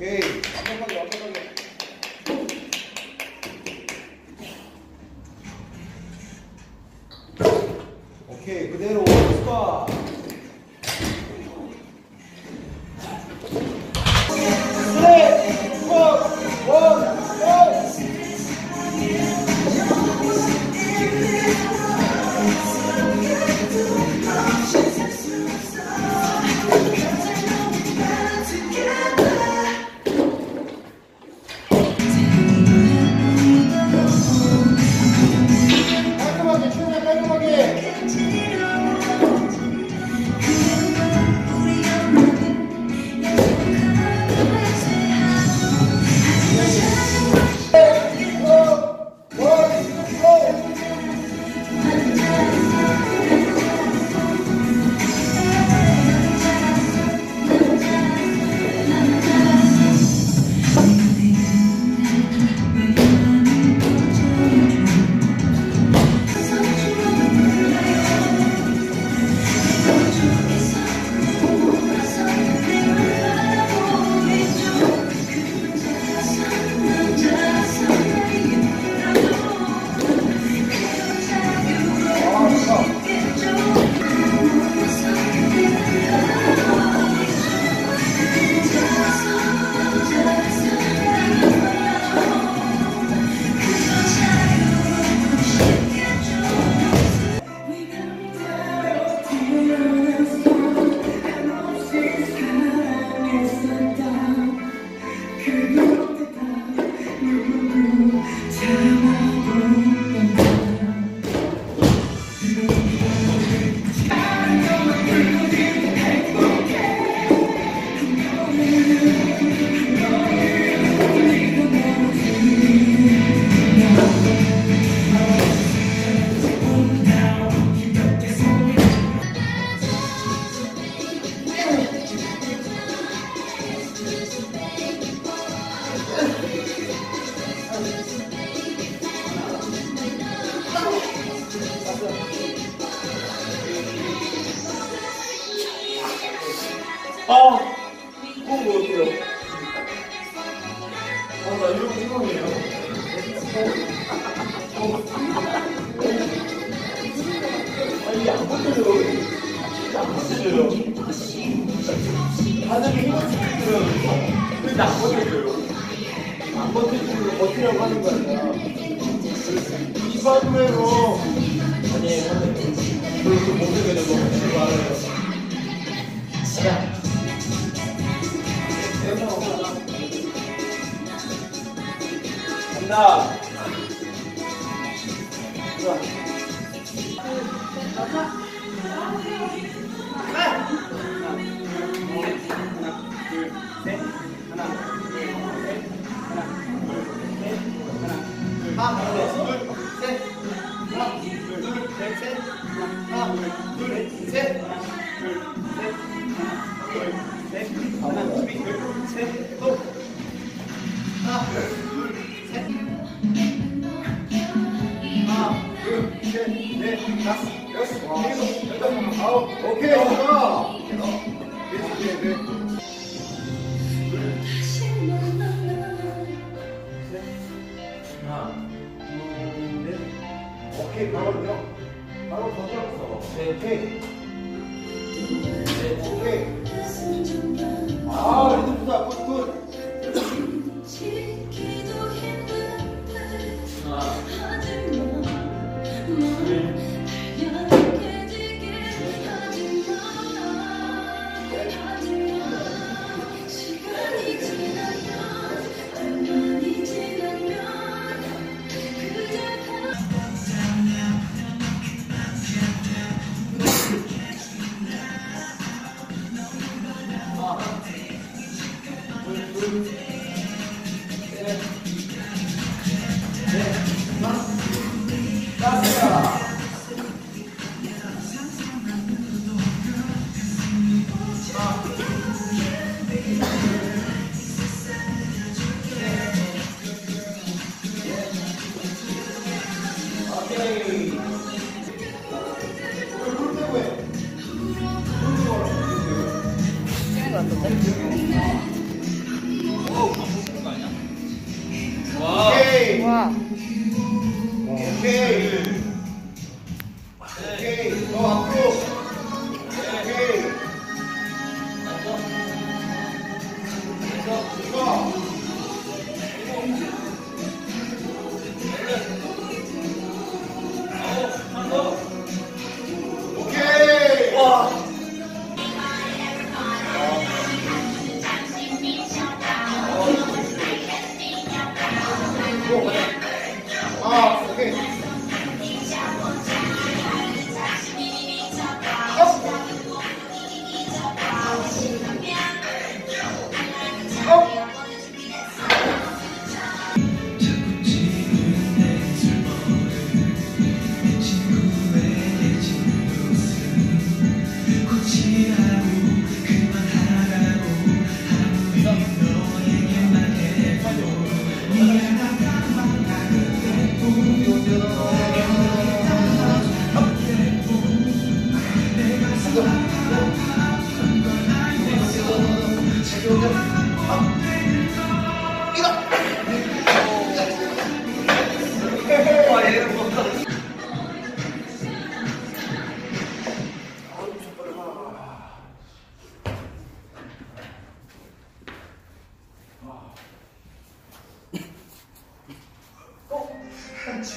Okay. 어. 아, 그건 뭐 어때요? 아, 나 이런 생각이에요. 어. 어. 아니, 안 건드려요. 진짜 안 건드려요. 다들 힘들어요. 근데 안 건드려요. 안 건드리고 버티라고 하는 거 아니야. 이 방면으로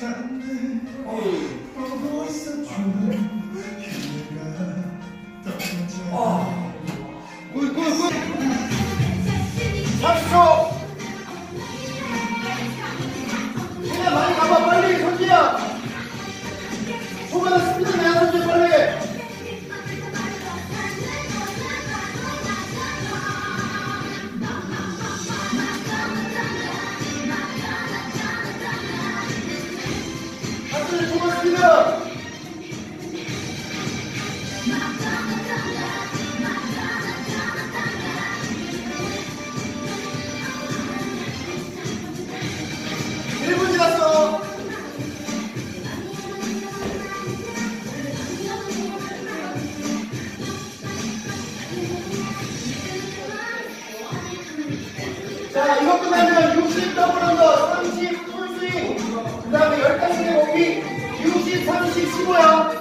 잠든 보고 있었죠 내가 떠나자. 아. 자, 이것 끝나면 60 더블언더 30 풀스윙. 그 다음에 15개 공기 60, 30, 15요.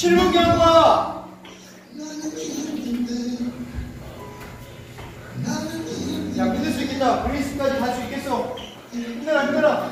7번 경과 야 끝낼 수 있겠다. 그리스까지 갈 수 있겠어. 힘내라 힘내라.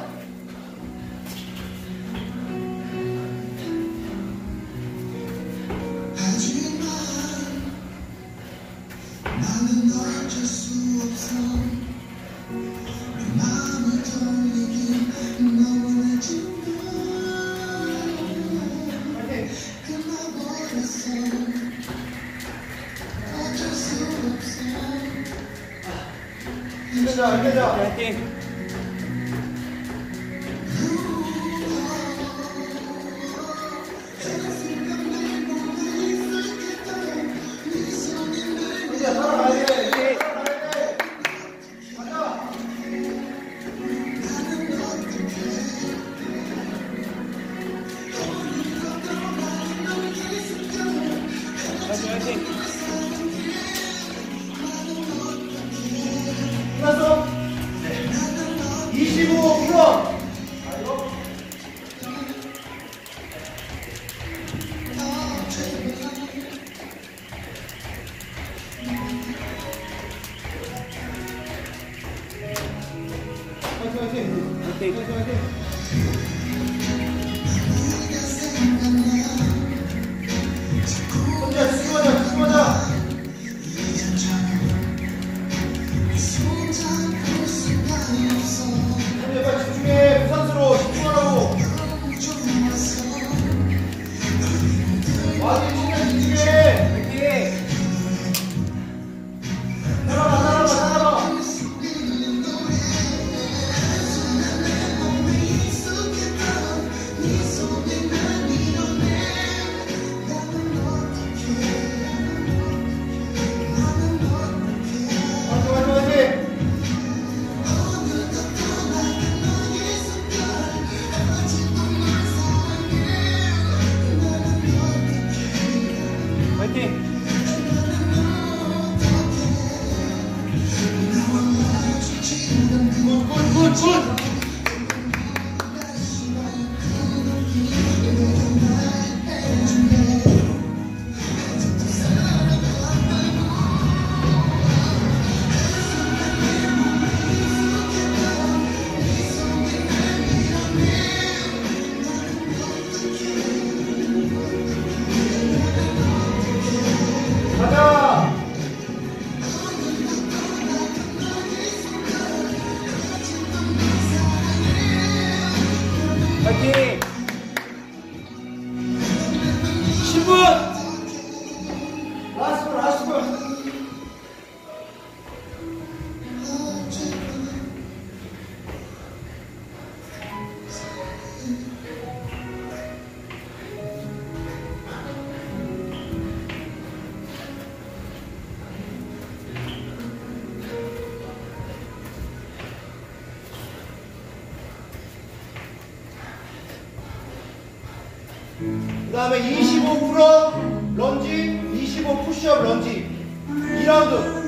그 다음에 25% 런지, 25 푸쉬업 런지. 2라운드.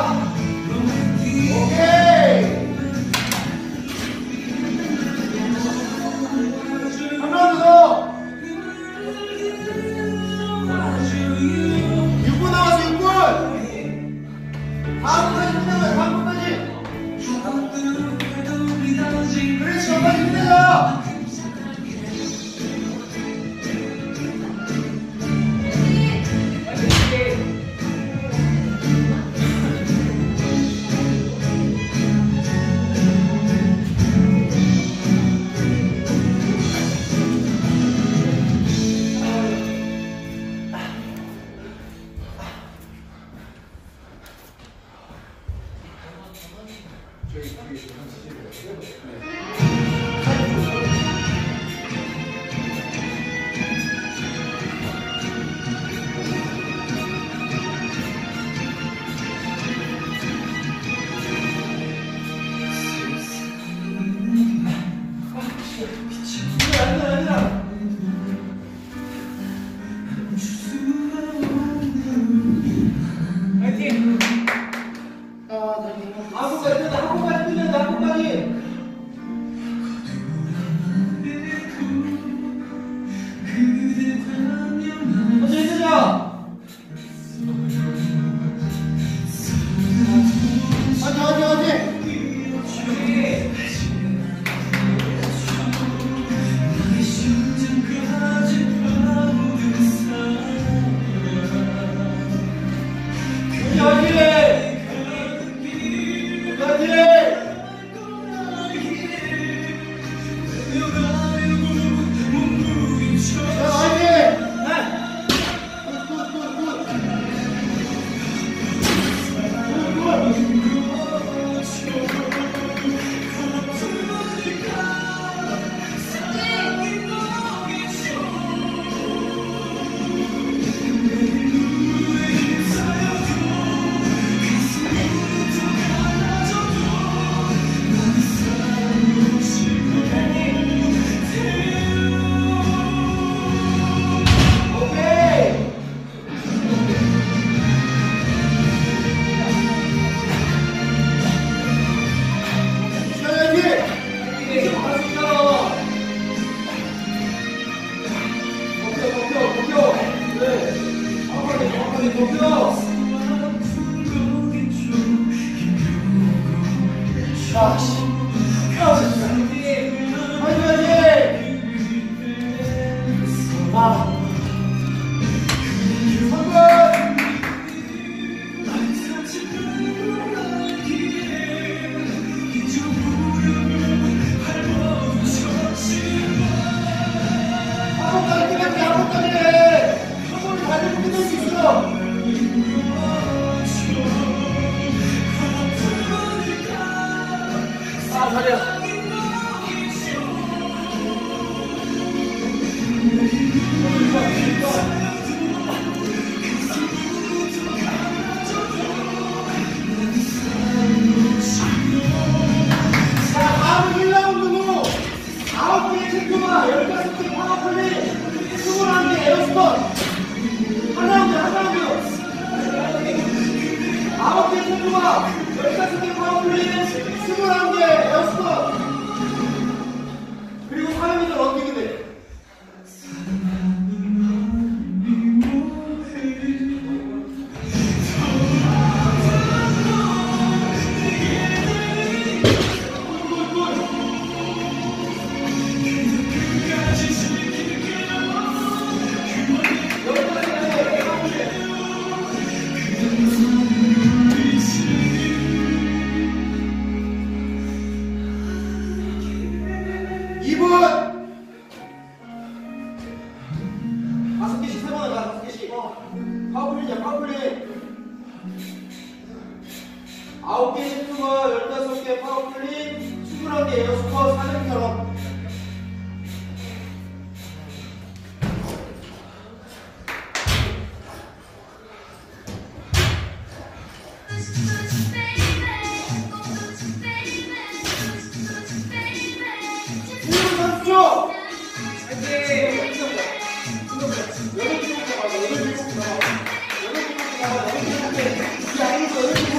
아! Yani böyle